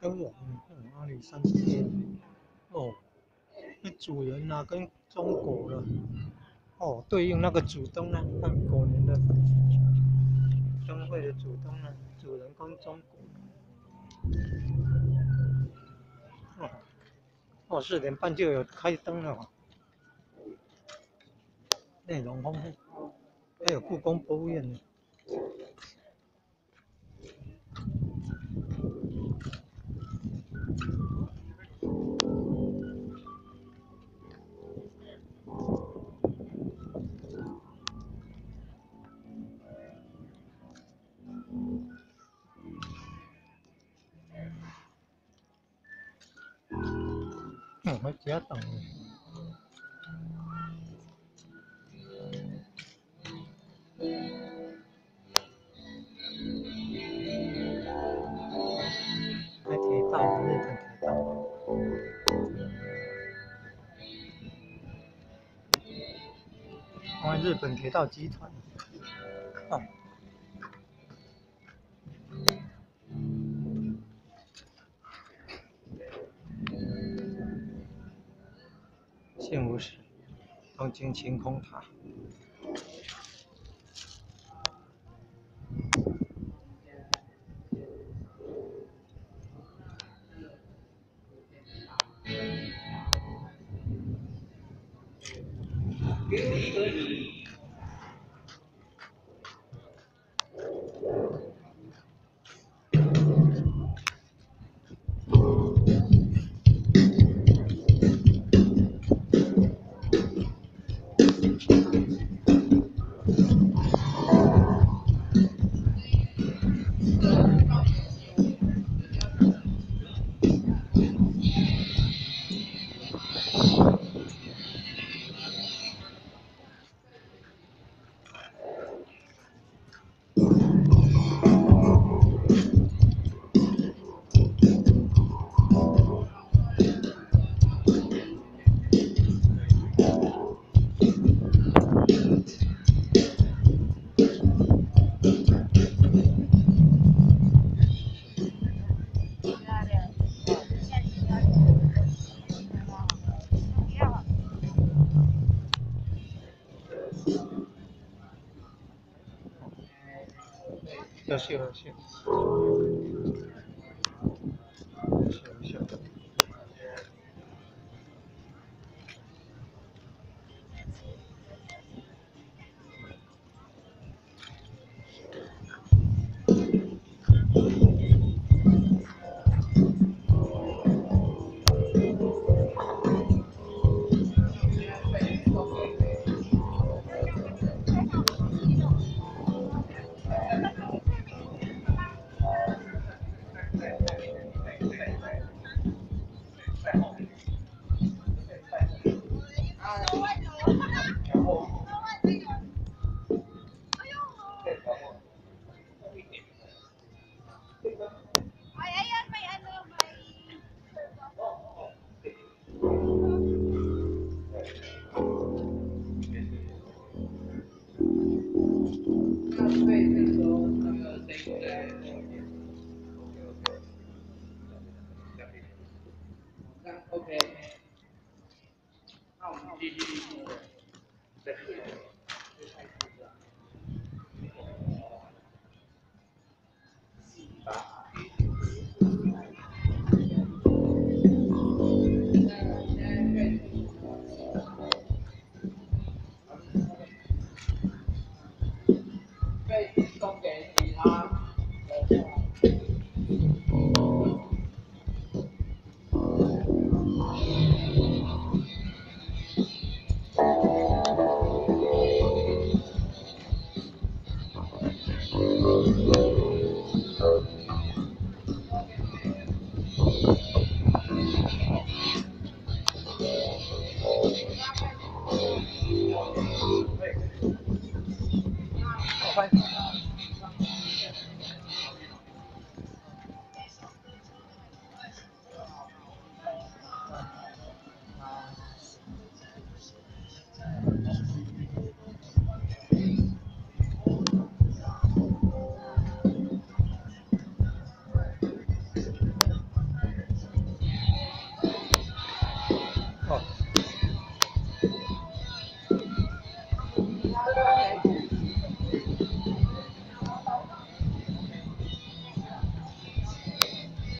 跟我们，阿里山街，哦，那主人啊跟中国的，哦，对应那个主灯呢，看狗年的灯会的主灯呢，主人跟中国，哦，哦，四点半就有开灯了，内容丰富，还有故宫博物院呢。呢。嗯，我只等。还铁道，日本铁道。日本铁道集团。靠。现武市，东京晴空塔。শিওর sure OK，那我们继续。被 love.